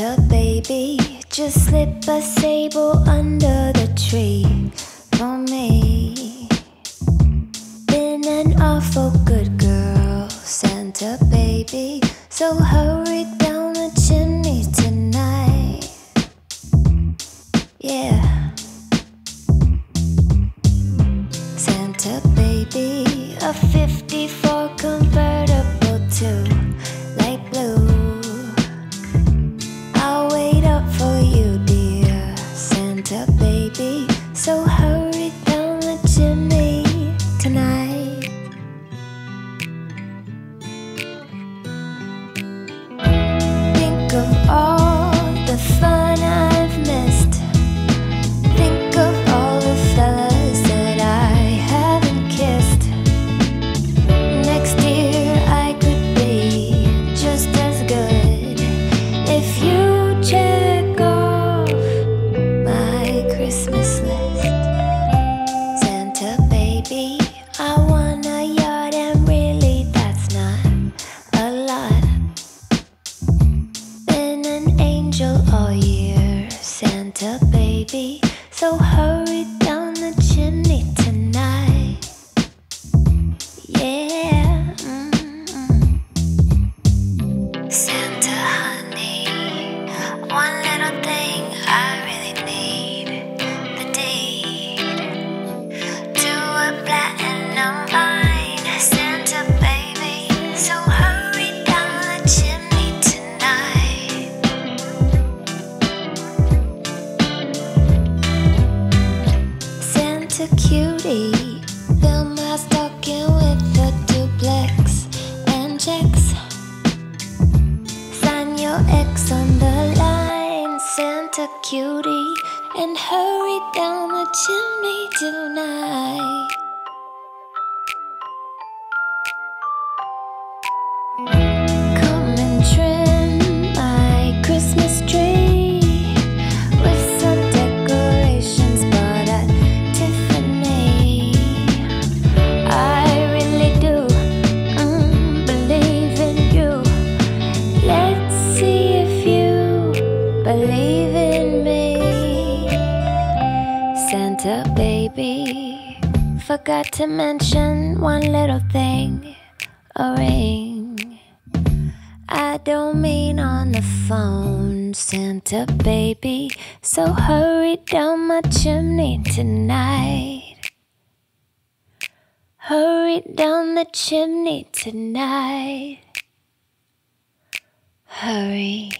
Santa baby, just slip a sable under the tree for me. Been an awful good girl, Santa baby, so hurry down the chimney tonight. Yeah. Santa baby, a 54 convertible to I want a yacht, and really that's not a lot. Been an angel all year, Santa baby. So hurry cutie, fill my stocking with duplex and checks. Sign your X on the line, Santa cutie, and hurry down the chimney tonight. Santa baby, forgot to mention one little thing a ring. I don't mean on the phone, Santa baby. So hurry down my chimney tonight. Hurry down the chimney tonight. Hurry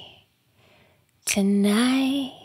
tonight.